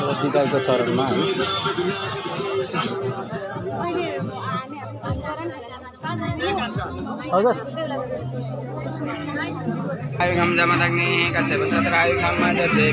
अब बिदाईको चरणमा है हजुर। आयु घाम जमा लाग्ने कसै बस्छ तर आयु घाममा चाहिँ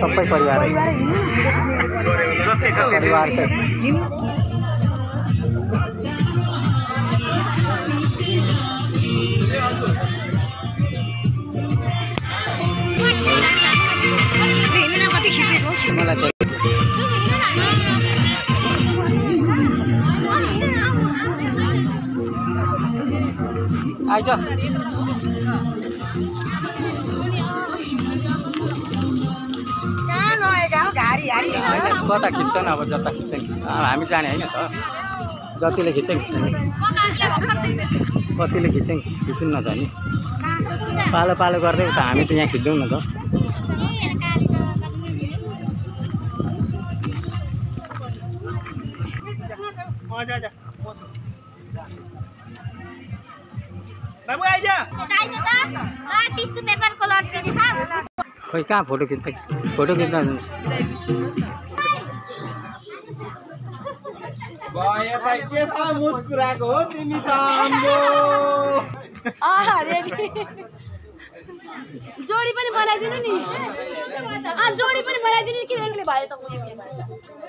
सबै परिवार। परिवारकै आइज होइन कता खिच्छन् अब जता खिच्छन् खिच्छ अब हामी जाने होइन त जतिले खिच्छन् खिच्छन् कतिले खिच्छन् खिच्नु न त नि पालो पालो गर्दै त हामी त यहाँ खिच्दैनौँ न त टिस्यु पेपरको लट चाहिँ देखाऊ खोइ कहाँ फोटो खिच्दै फोटो खिच्दा मुस्कुराएको हो तिमी त आम्बो जोडी पनि बनाइदिनु नि अँ जोडी पनि बनाइदिनु नि किन एक्लै भयो त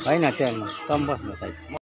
होइन त्यहाँ तँ बस्नु त